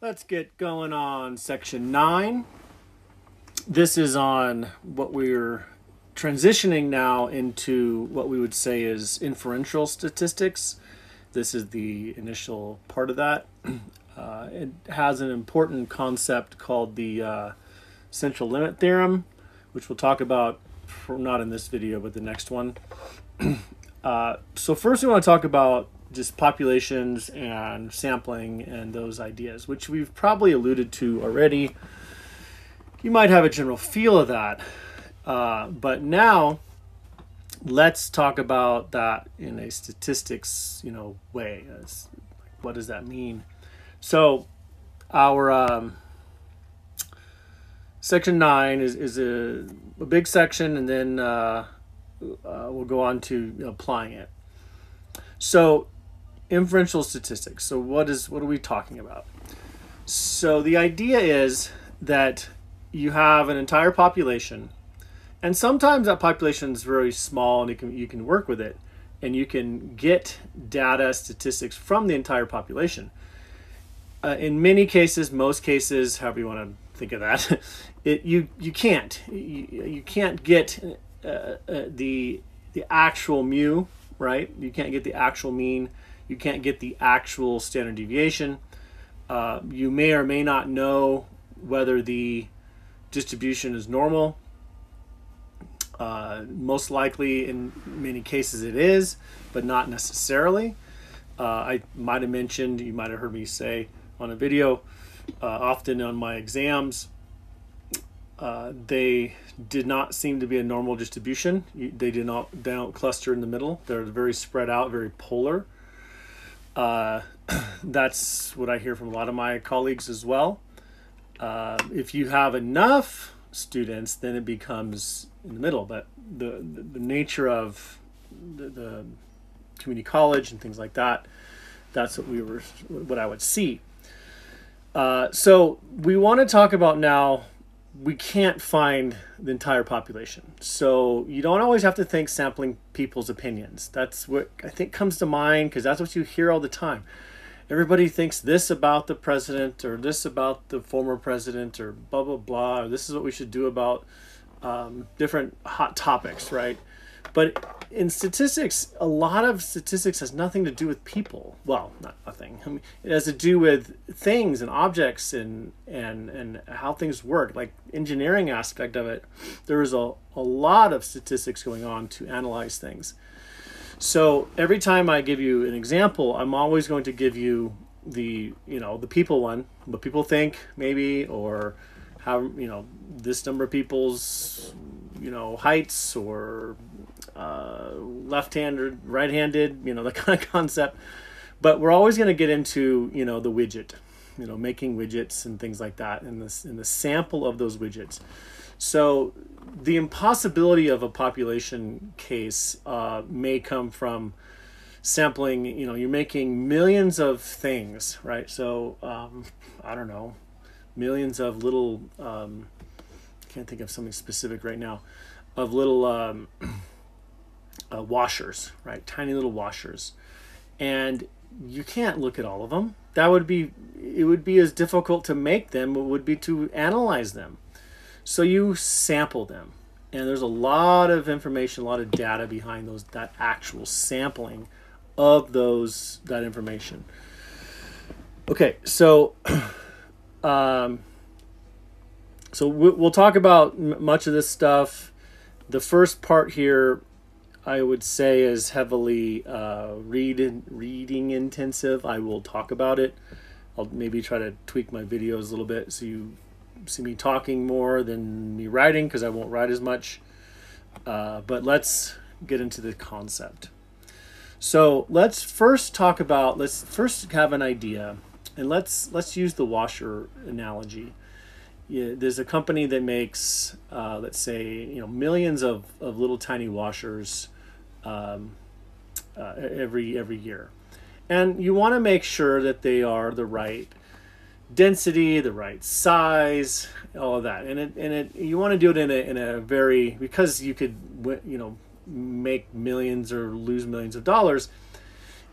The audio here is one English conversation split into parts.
Let's get going on section nine. This is on what we're transitioning now into what we would say is inferential statistics. This is the initial part of that. Uh, it has an important concept called the uh, central limit theorem, which we'll talk about not in this video, but the next one. uh, so first we want to talk about just populations and sampling and those ideas, which we've probably alluded to already. You might have a general feel of that. Uh, but now let's talk about that in a statistics, you know, way. As, what does that mean? So our um, section nine is, is a, a big section and then uh, uh, we'll go on to applying it. So inferential statistics. So what is what are we talking about? So the idea is that you have an entire population, and sometimes that population is very small, and you can you can work with it, and you can get data statistics from the entire population. Uh, in many cases, most cases, however you want to think of that, it you you can't you, you can't get uh, uh, the the actual mu right. You can't get the actual mean you can't get the actual standard deviation. Uh, you may or may not know whether the distribution is normal. Uh, most likely, in many cases, it is, but not necessarily. Uh, I might have mentioned, you might have heard me say on a video, uh, often on my exams, uh, they did not seem to be a normal distribution. They did not they don't cluster in the middle. They're very spread out, very polar. Uh, that's what I hear from a lot of my colleagues as well. Uh, if you have enough students, then it becomes in the middle. But the, the, the nature of the, the, community college and things like that, that's what we were, what I would see. Uh, so we want to talk about now we can't find the entire population. So you don't always have to think sampling people's opinions. That's what I think comes to mind because that's what you hear all the time. Everybody thinks this about the president or this about the former president or blah, blah, blah, or this is what we should do about um, different hot topics, right? But in statistics, a lot of statistics has nothing to do with people. Well, not nothing. I mean, it has to do with things and objects and and and how things work. Like engineering aspect of it, there is a, a lot of statistics going on to analyze things. So every time I give you an example, I'm always going to give you the you know the people one, what people think maybe, or how you know this number of people's you know heights or uh, left-handed, right-handed, you know, the kind of concept. But we're always going to get into, you know, the widget, you know, making widgets and things like that, and this in the sample of those widgets. So the impossibility of a population case uh, may come from sampling. You know, you're making millions of things, right? So um, I don't know, millions of little. Um, I can't think of something specific right now, of little. Um, uh, washers, right? Tiny little washers. And you can't look at all of them. That would be, it would be as difficult to make them, it would be to analyze them. So you sample them. And there's a lot of information, a lot of data behind those, that actual sampling of those, that information. Okay, so, um, so we'll talk about much of this stuff. The first part here I would say is heavily uh, read reading intensive. I will talk about it. I'll maybe try to tweak my videos a little bit so you see me talking more than me writing because I won't write as much. Uh, but let's get into the concept. So let's first talk about. Let's first have an idea, and let's let's use the washer analogy. Yeah, there's a company that makes, uh, let's say, you know, millions of, of little tiny washers um, uh, every every year, and you want to make sure that they are the right density, the right size, all of that, and it and it you want to do it in a in a very because you could you know make millions or lose millions of dollars.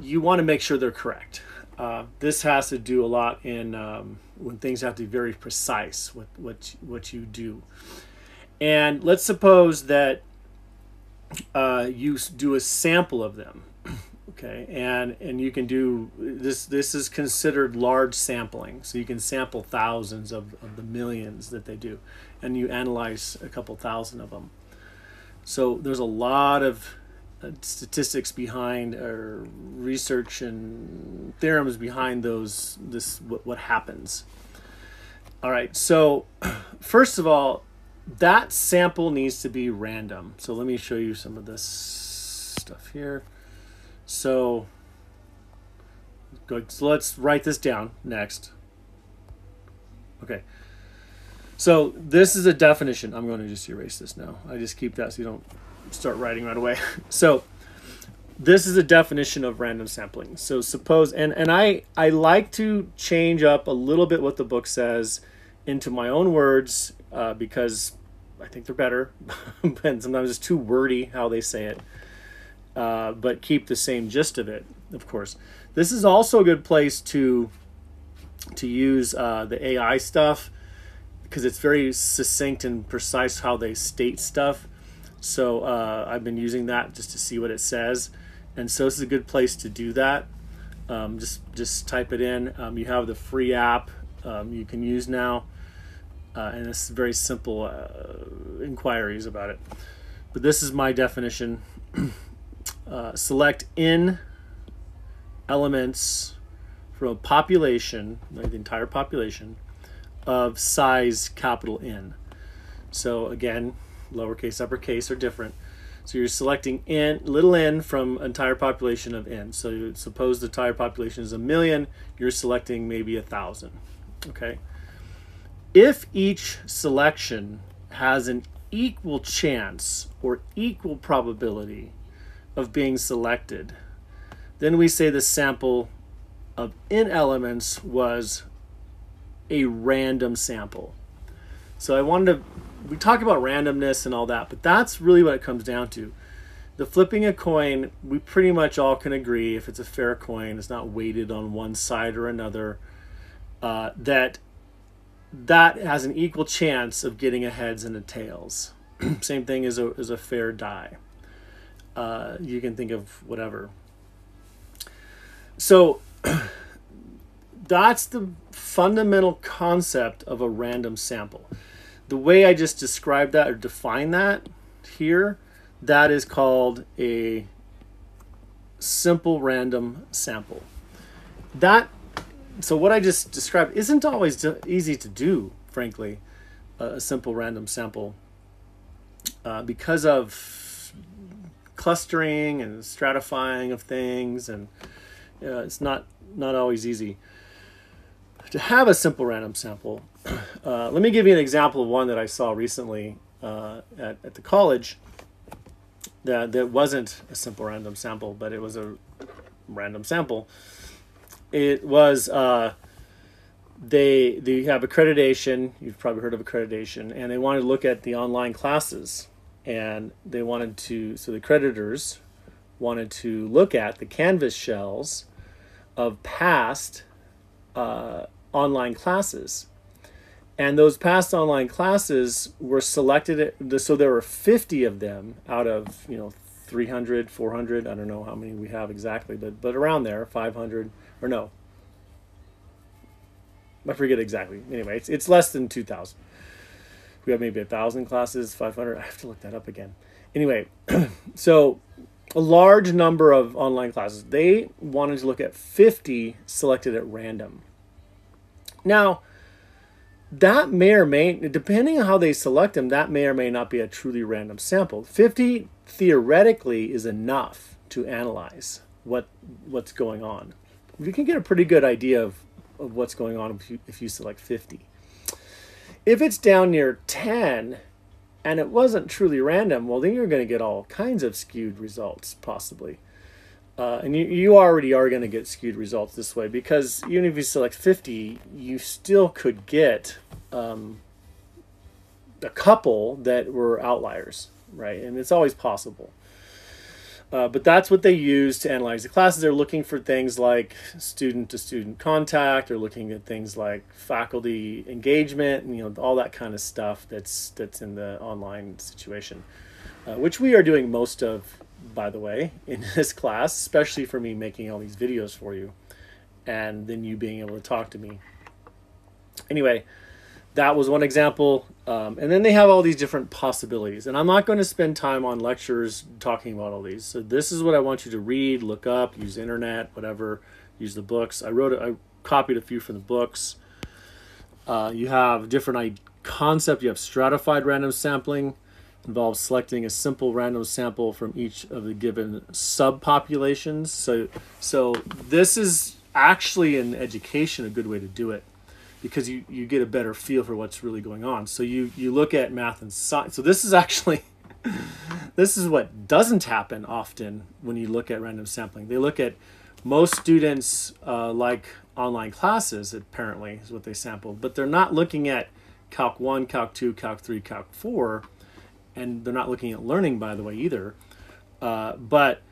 You want to make sure they're correct. Uh, this has to do a lot in um, when things have to be very precise what what what you do. And let's suppose that uh, you do a sample of them, okay, and and you can do this. This is considered large sampling, so you can sample thousands of, of the millions that they do, and you analyze a couple thousand of them. So there's a lot of uh, statistics behind or research and theorems behind those this what, what happens all right so first of all that sample needs to be random. So let me show you some of this stuff here. So good so let's write this down next. Okay. So this is a definition. I'm going to just erase this now. I just keep that so you don't start writing right away. So this is a definition of random sampling. So suppose and and I I like to change up a little bit what the book says into my own words uh, because I think they're better, and sometimes it's too wordy how they say it. Uh, but keep the same gist of it, of course. This is also a good place to to use uh, the AI stuff because it's very succinct and precise how they state stuff. So uh, I've been using that just to see what it says. And so this is a good place to do that. Um, just, just type it in. Um, you have the free app um, you can use now. Uh, and it's very simple uh, inquiries about it. But this is my definition. Uh, select in elements from a population, like the entire population, of size capital N. So again, lowercase, uppercase are different. So you're selecting n, little n from entire population of n. So suppose the entire population is a million, you're selecting maybe a thousand. Okay. If each selection has an equal chance or equal probability of being selected, then we say the sample of n elements was a random sample. So I wanted to we talk about randomness and all that, but that's really what it comes down to. The flipping a coin, we pretty much all can agree if it's a fair coin, it's not weighted on one side or another, uh, that that has an equal chance of getting a heads and a tails. Same thing as a, as a fair die. Uh, you can think of whatever. So that's the fundamental concept of a random sample the way I just described that or define that here, that is called a simple random sample. That so what I just described isn't always easy to do, frankly, a simple random sample, uh, because of clustering and stratifying of things, and uh, it's not not always easy to have a simple random sample. Uh, let me give you an example of one that I saw recently uh, at, at the college that, that wasn't a simple random sample, but it was a random sample. It was, uh, they, they have accreditation, you've probably heard of accreditation, and they wanted to look at the online classes. And they wanted to, so the creditors wanted to look at the Canvas shells of past uh, online classes and those past online classes were selected so there were 50 of them out of you know 300 400 i don't know how many we have exactly but but around there 500 or no. I forget exactly. Anyway it's, it's less than 2000 we have maybe a thousand classes 500 i have to look that up again. Anyway so a large number of online classes. They wanted to look at 50 selected at random. Now that may or may, depending on how they select them, that may or may not be a truly random sample. 50 theoretically is enough to analyze what what's going on. You can get a pretty good idea of, of what's going on if you, if you select 50. If it's down near 10 and it wasn't truly random, well, then you're going to get all kinds of skewed results, possibly. Uh, and you, you already are going to get skewed results this way because even if you select 50, you still could get um, a couple that were outliers, right? And it's always possible. Uh, but that's what they use to analyze the classes. They're looking for things like student to student contact, or looking at things like faculty engagement, and you know all that kind of stuff that's that's in the online situation, uh, which we are doing most of, by the way, in this class, especially for me making all these videos for you, and then you being able to talk to me. Anyway, that was one example. Um, and then they have all these different possibilities. And I'm not going to spend time on lectures talking about all these. So this is what I want you to read, look up, use internet, whatever, use the books. I wrote, I copied a few from the books. Uh, you have different I concept. You have stratified random sampling, involves selecting a simple random sample from each of the given subpopulations. So, so this is actually in education a good way to do it because you, you get a better feel for what's really going on. So you, you look at math and science. So this is actually, this is what doesn't happen often when you look at random sampling. They look at most students uh, like online classes, apparently, is what they sample, but they're not looking at Calc 1, Calc 2, Calc 3, Calc 4, and they're not looking at learning, by the way, either. Uh, but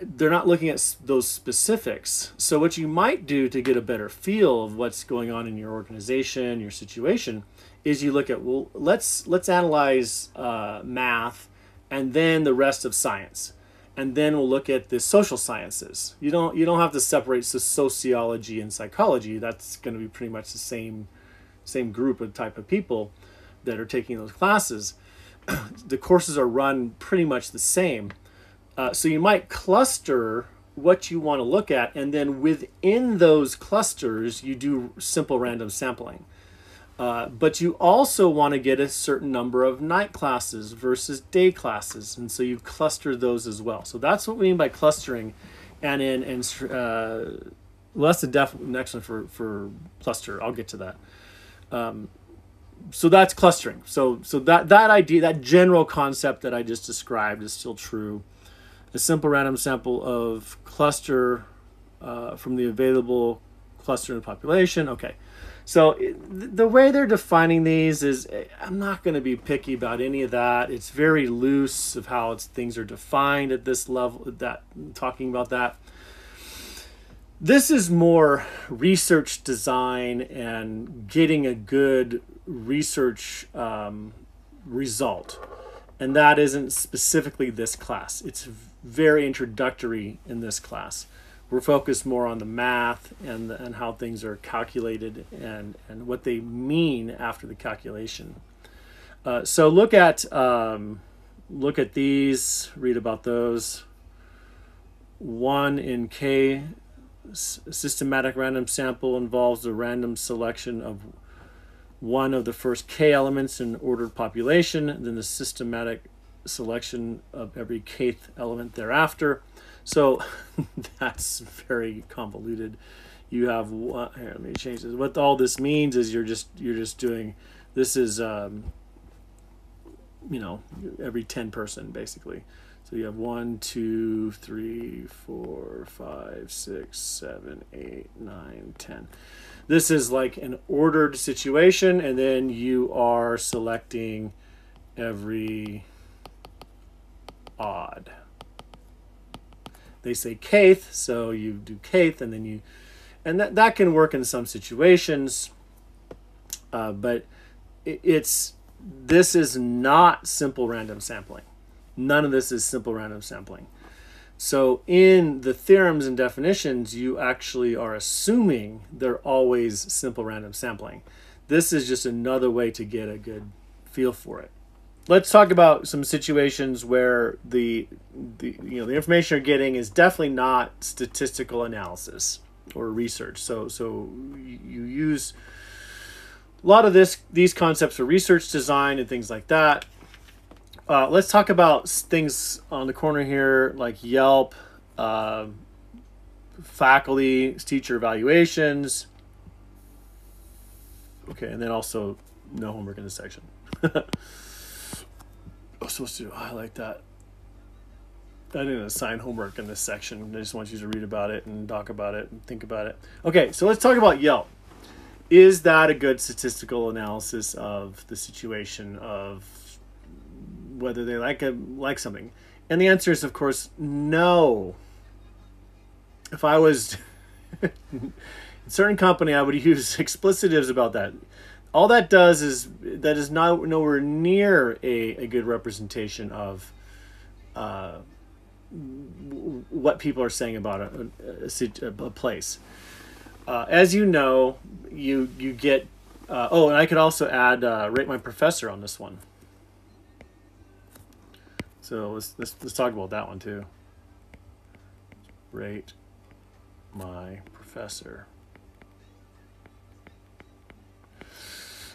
they're not looking at those specifics. So what you might do to get a better feel of what's going on in your organization, your situation, is you look at well, let's let's analyze uh, math, and then the rest of science, and then we'll look at the social sciences. You don't you don't have to separate sociology and psychology. That's going to be pretty much the same same group of type of people that are taking those classes. the courses are run pretty much the same uh, so you might cluster what you want to look at, and then within those clusters, you do simple random sampling. Uh, but you also want to get a certain number of night classes versus day classes, and so you cluster those as well. So that's what we mean by clustering, and in and uh, well, that's the def- next one for for cluster. I'll get to that. Um, so that's clustering. So so that that idea, that general concept that I just described, is still true a simple random sample of cluster uh, from the available cluster in the population. Okay, so the way they're defining these is eh, I'm not going to be picky about any of that. It's very loose of how things are defined at this level. That talking about that. This is more research design and getting a good research um, result. And that isn't specifically this class. It's very introductory in this class. We're focused more on the math and, the, and how things are calculated and, and what they mean after the calculation. Uh, so look at um, look at these, read about those. One in K, systematic random sample involves a random selection of one of the first K elements in ordered population, then the systematic selection of every kth element thereafter. So that's very convoluted. You have one, here, let me change this. What all this means is you're just you're just doing this is um, you know every 10 person basically. So you have one, two, three, four, five, six, seven, eight, nine, ten. This is like an ordered situation, and then you are selecting every odd. They say kth, so you do kth, and then you, and that, that can work in some situations, uh, but it, it's, this is not simple random sampling. None of this is simple random sampling. So in the theorems and definitions, you actually are assuming they're always simple random sampling. This is just another way to get a good feel for it let's talk about some situations where the, the you know the information you're getting is definitely not statistical analysis or research. So so you use a lot of this these concepts for research design and things like that. Uh, let's talk about things on the corner here like Yelp, uh, faculty, teacher evaluations. Okay, and then also no homework in this section. I was supposed to highlight that. I didn't assign homework in this section. I just want you to read about it and talk about it and think about it. Okay, so let's talk about Yelp. Is that a good statistical analysis of the situation of whether they like a like something? And the answer is, of course, no. If I was in certain company, I would use explicitives about that. All that does is that is not nowhere near a, a good representation of uh, what people are saying about a, a, a place. Uh, as you know, you you get. Uh, oh, and I could also add uh, rate my professor on this one. So let's, let's let's talk about that one too. Rate my professor.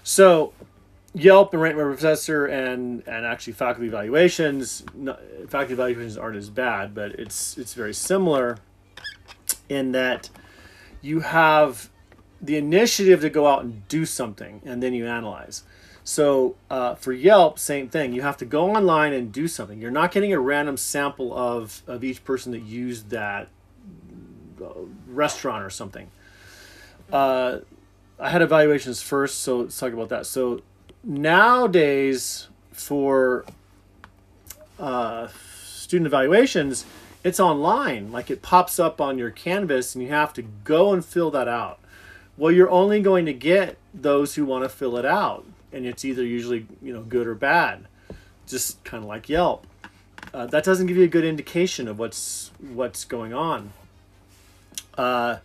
So Yelp and Rate My Professor and and actually faculty evaluations. faculty evaluations aren't as bad, but it's it's very similar in that you have the initiative to go out and do something, and then you analyze. So uh, for Yelp, same thing. You have to go online and do something. You're not getting a random sample of of each person that used that uh, restaurant or something. Uh, I had evaluations first, so let's talk about that. So nowadays, for uh, student evaluations, it's online. Like it pops up on your canvas, and you have to go and fill that out. Well, you're only going to get those who want to fill it out, and it's either usually you know good or bad, just kind of like Yelp. Uh, that doesn't give you a good indication of what's what's going on. Uh,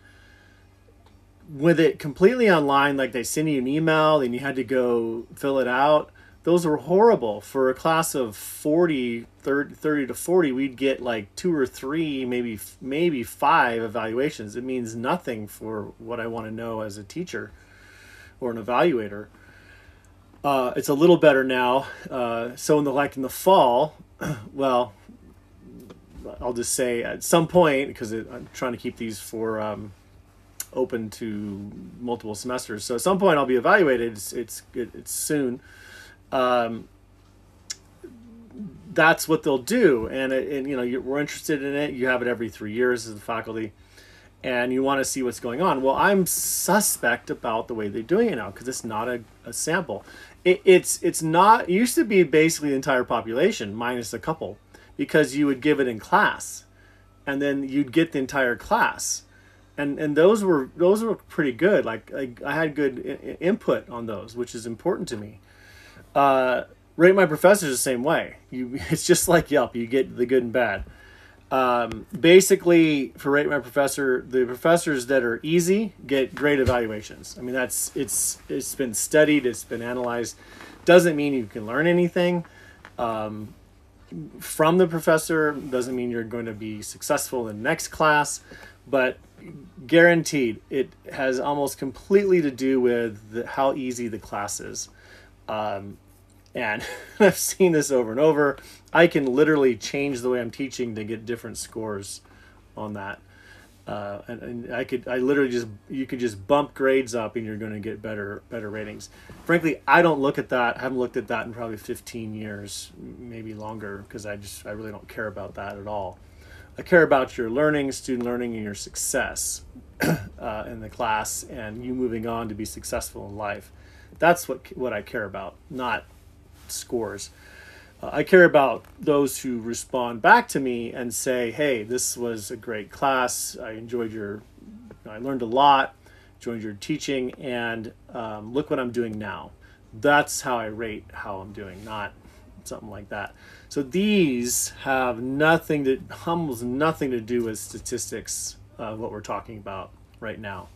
with it completely online, like they send you an email and you had to go fill it out, those were horrible. For a class of 40, 30, 30 to 40, we'd get like two or three, maybe maybe five evaluations. It means nothing for what I want to know as a teacher or an evaluator. Uh, it's a little better now. Uh, so in the like in the fall, well, I'll just say at some point because I'm trying to keep these for um, open to multiple semesters. So at some point I'll be evaluated. It's it's, it's soon. Um, that's what they'll do, and, and you know we're interested in it. You have it every three years as a faculty, and you want to see what's going on. Well, I'm suspect about the way they're doing it now because it's not a, a sample. It, it's it's not. It used to be basically the entire population minus a couple because you would give it in class, and then you'd get the entire class and and those were those were pretty good. Like, I had good I- input on those, which is important to me. Uh, rate my professors the same way. You, it's just like Yelp. You get the good and bad. Um, basically, for rate my professor, the professors that are easy get great evaluations. I mean, that's it's it's been studied, it's been analyzed. Doesn't mean you can learn anything. Um, from the professor doesn't mean you're going to be successful in next class, but guaranteed it has almost completely to do with the, how easy the class is um, and i've seen this over and over. I can literally change the way i'm teaching to get different scores on that. Uh, and, and i could i literally just you could just bump grades up and you're going to get better better ratings. Frankly i don't look at that I haven't looked at that in probably 15 years maybe longer because i just i really don't care about that at all. I care about your learning, student learning, and your success uh, in the class, and you moving on to be successful in life. That's what what I care about, not scores. Uh, I care about those who respond back to me and say, "Hey, this was a great class. I enjoyed your, I learned a lot, enjoyed your teaching, and um, look what I'm doing now." That's how I rate how I'm doing, not something like that. So these have nothing to, almost nothing to do with statistics of what we're talking about right now.